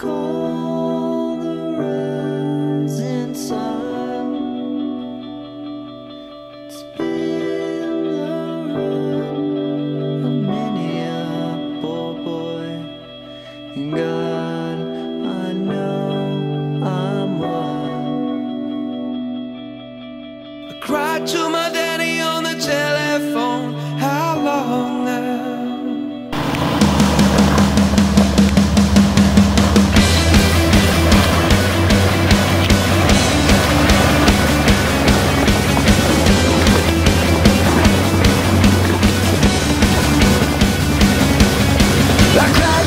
call the rising sun. It's been the of many a poor boy. And God, I know I'm one. I cried to my daddy on the telephone. How long now? I that.